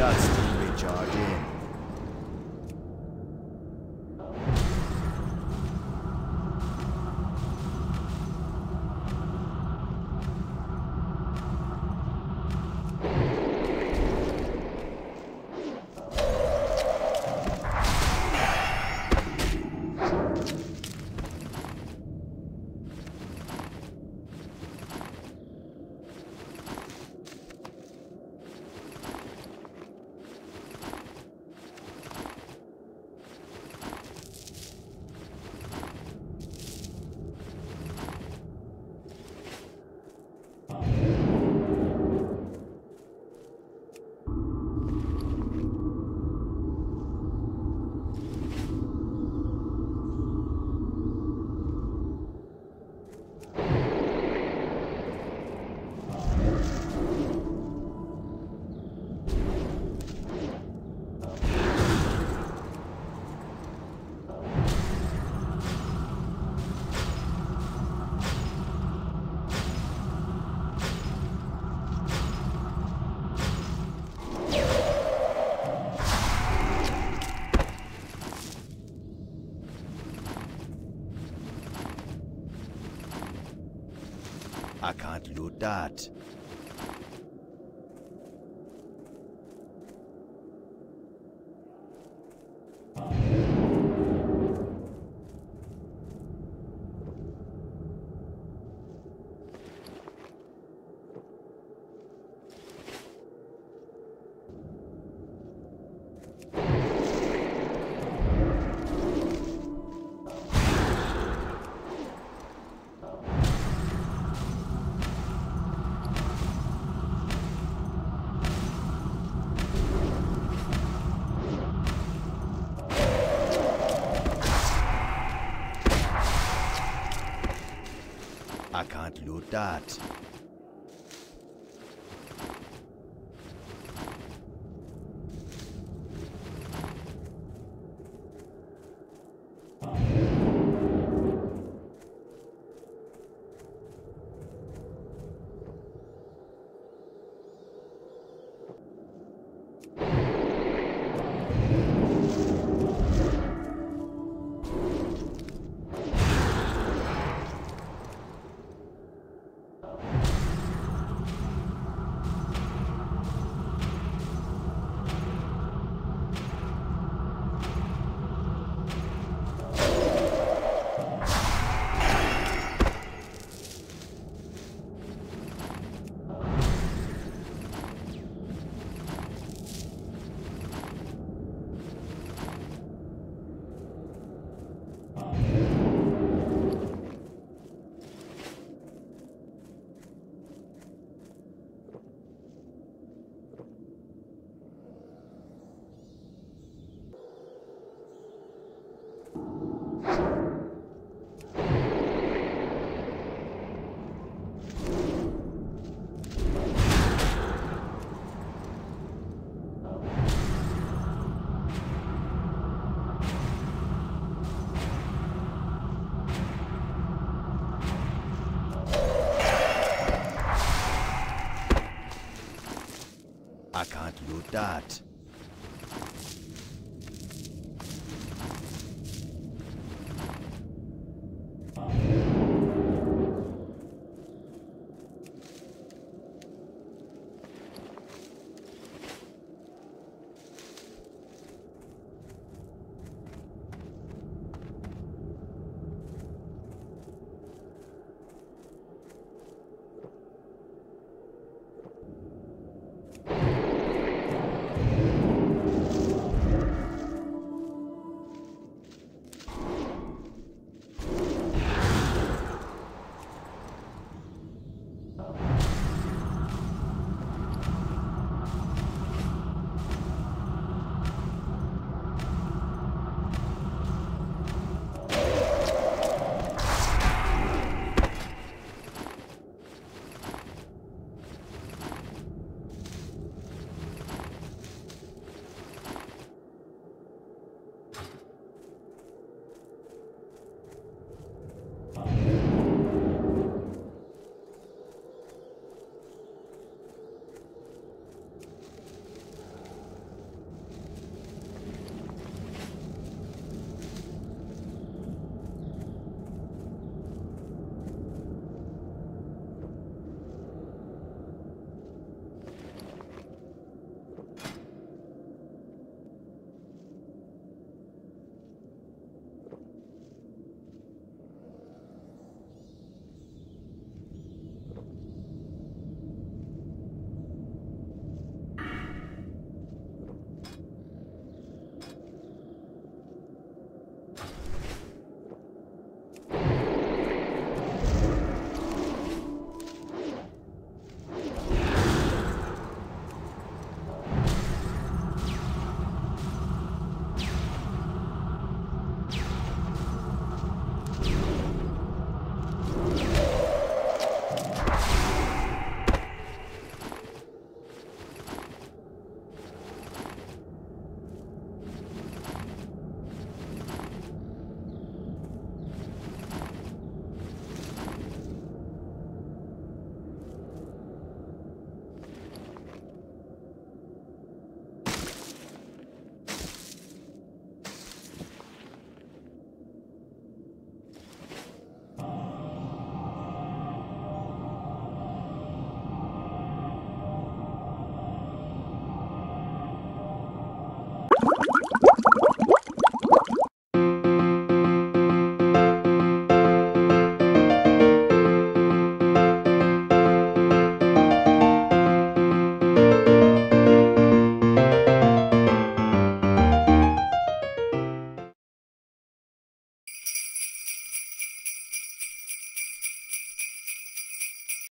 Dusty recharge in. I can't loot that. I that. I can't loot that.